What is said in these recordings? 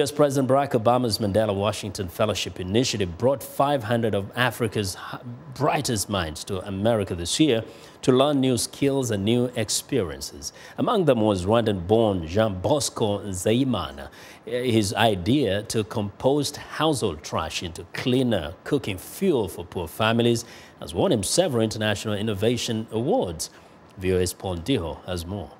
US President Barack Obama's Mandela Washington Fellowship Initiative brought 500 of Africa's brightest minds to America this year to learn new skills and new experiences. Among them was Rwandan-born Jean Bosco Nzeyimana. His idea to compost household trash into cleaner cooking fuel for poor families has won him several international innovation awards. VOA's Paul Ndiho has more.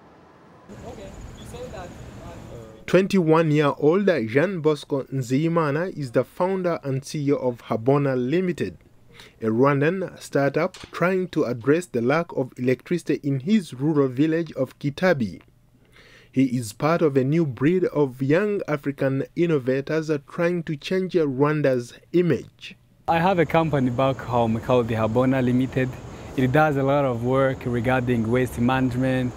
21-year-old Jean Bosco Nzeyimana is the founder and CEO of Habona Limited, a Rwandan startup trying to address the lack of electricity in his rural village of Kitabi. He is part of a new breed of young African innovators trying to change Rwanda's image. I have a company back home called the Habona Limited. It does a lot of work regarding waste management,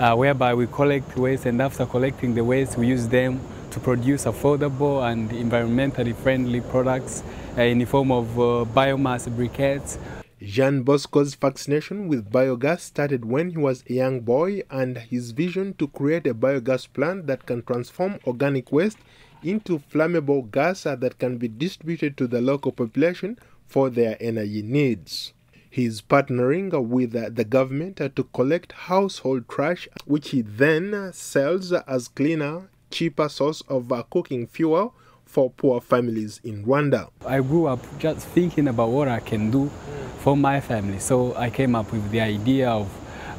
uh, whereby we collect waste and after collecting the waste we use them to produce affordable and environmentally friendly products uh, in the form of uh, biomass briquettes. Jean Bosco's fascination with biogas started when he was a young boy and his vision to create a biogas plant that can transform organic waste into flammable gas that can be distributed to the local population for their energy needs. He is partnering with the government to collect household trash, which he then sells as cleaner, cheaper source of cooking fuel for poor families in Rwanda. I grew up just thinking about what I can do for my family, so I came up with the idea of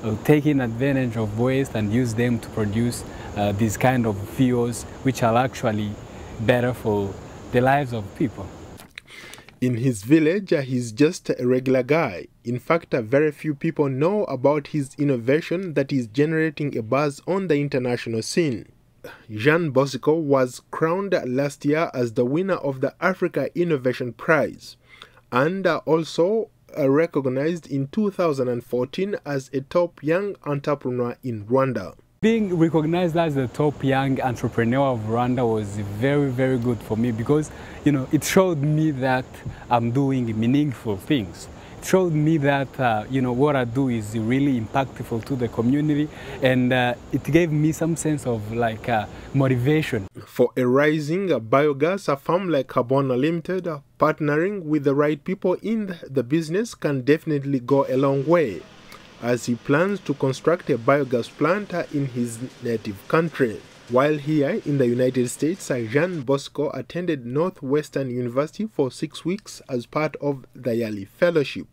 uh, taking advantage of waste and use them to produce uh, these kind of fuels which are actually better for the lives of people. In his village, uh, he's just a regular guy. In fact, uh, very few people know about his innovation that is generating a buzz on the international scene. Jean Bosco was crowned last year as the winner of the Africa Innovation Prize and uh, also recognized in 2014 as a top young entrepreneur in Rwanda. Being recognized as the top young entrepreneur of Rwanda was very, very good for me because, you know, it showed me that I'm doing meaningful things. It showed me that, uh, you know, what I do is really impactful to the community and uh, it gave me some sense of like uh, motivation. For a rising biogas farm like Habona Limited, partnering with the right people in the business can definitely go a long way as he plans to construct a biogas plant in his native country. While here in the United States, Jean Bosco attended Northwestern University for six weeks as part of the yearly fellowship.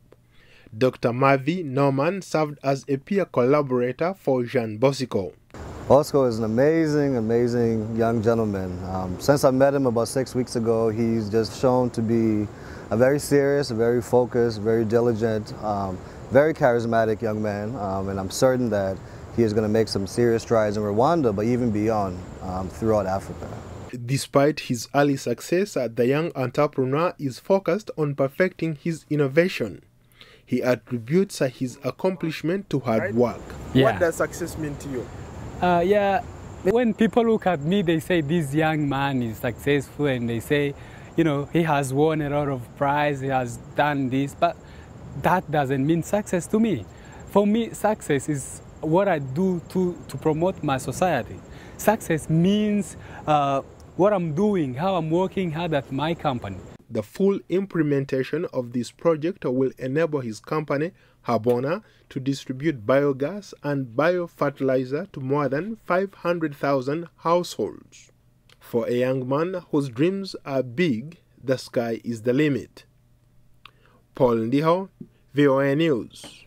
Dr. Maavi Norman served as a peer collaborator for Jean Bosco. Bosco is an amazing, amazing young gentleman. Um, since I met him about six weeks ago, he's just shown to be a very serious, very focused, very diligent, um, very charismatic young man, um, and I'm certain that he is going to make some serious strides in Rwanda, but even beyond um, throughout Africa. Despite his early success, uh, the young entrepreneur is focused on perfecting his innovation. He attributes his accomplishment to hard work. Yeah. What does success mean to you? Uh, yeah, when people look at me, they say this young man is successful and they say, you know, he has won a lot of prize, he has done this, but that doesn't mean success to me. For me, success is what I do to, to promote my society. Success means uh, what I'm doing, how I'm working hard at my company. The full implementation of this project will enable his company, Habona, to distribute biogas and biofertilizer to more than 500,000 households. For a young man whose dreams are big, the sky is the limit. Paul Ndiho, VOA News.